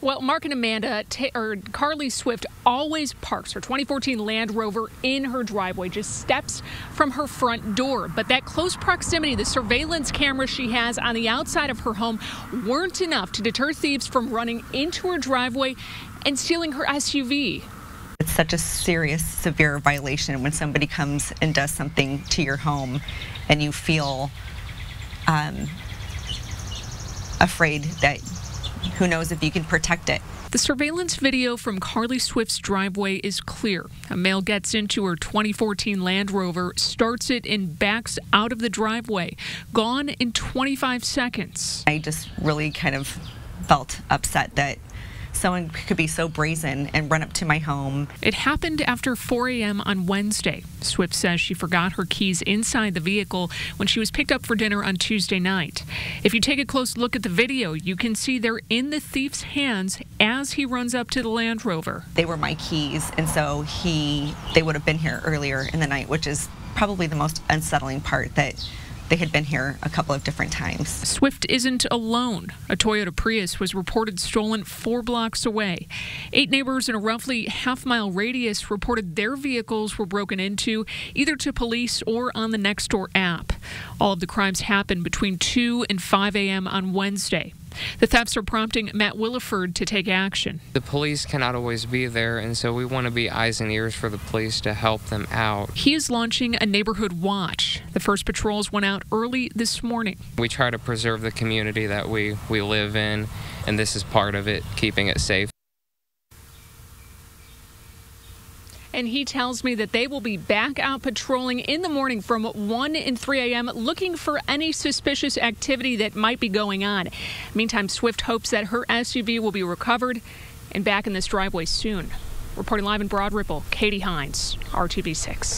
Well, Mark and Amanda, ta- or Carly Swift, always parks her 2014 Land Rover in her driveway, just steps from her front door. But that close proximity, the surveillance cameras she has on the outside of her home, weren't enough to deter thieves from running into her driveway and stealing her SUV. It's such a serious, severe violation when somebody comes and does something to your home and you feel um, afraid that who knows if you can protect it. The surveillance video from Carly Swift's driveway is clear. A male gets into her 2014 Land Rover, starts it, and backs out of the driveway. Gone in 25 seconds. I just really kind of felt upset that someone could be so brazen and run up to my home. It happened after 4 a.m. on Wednesday. Swift says she forgot her keys inside the vehicle when she was picked up for dinner on Tuesday night. If you take a close look at the video, you can see they're in the thief's hands as he runs up to the Land Rover. They were my keys, and so he they would have been here earlier in the night, which is probably the most unsettling part that they had been here a couple of different times. Swift isn't alone. A Toyota Prius was reported stolen four blocks away. Eight neighbors in a roughly half mile radius reported their vehicles were broken into, either to police or on the Nextdoor app. All of the crimes happened between 2 and 5 a.m. on Wednesday. The thefts are prompting Matt Williford to take action. The police cannot always be there, and so we want to be eyes and ears for the police to help them out. He is launching a neighborhood watch. The first patrols went out early this morning. We try to preserve the community that we, we live in, and this is part of it, keeping it safe. And he tells me that they will be back out patrolling in the morning from 1 and 3 a.m. looking for any suspicious activity that might be going on. Meantime, Swift hopes that her SUV will be recovered and back in this driveway soon. Reporting live in Broad Ripple, Katie Hines, RTV6.